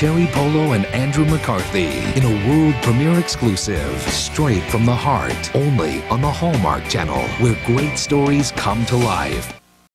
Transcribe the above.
Teri Polo and Andrew McCarthy in a world premiere exclusive, straight from the heart, only on the Hallmark Channel, where great stories come to life.